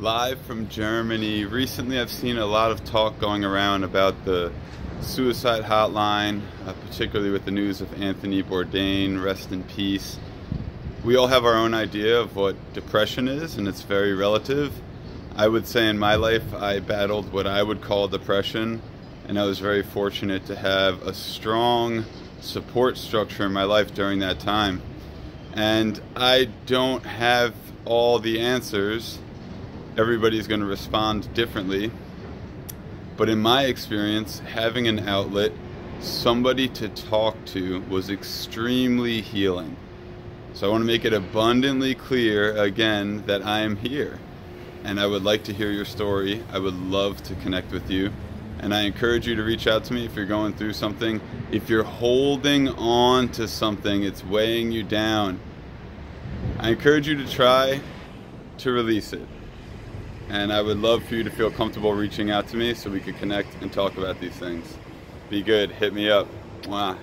live from Germany. Recently, I've seen a lot of talk going around about the suicide hotline, uh, particularly with the news of Anthony Bourdain, rest in peace. We all have our own idea of what depression is, and it's very relative. I would say in my life, I battled what I would call depression, and I was very fortunate to have a strong support structure in my life during that time. And I don't have all the answers everybody's going to respond differently. But in my experience, having an outlet, somebody to talk to, was extremely healing. So I want to make it abundantly clear again that I am here. And I would like to hear your story. I would love to connect with you. And I encourage you to reach out to me if you're going through something. If you're holding on to something, it's weighing you down. I encourage you to try to release it. And I would love for you to feel comfortable reaching out to me so we could connect and talk about these things. Be good. Hit me up. Mwah.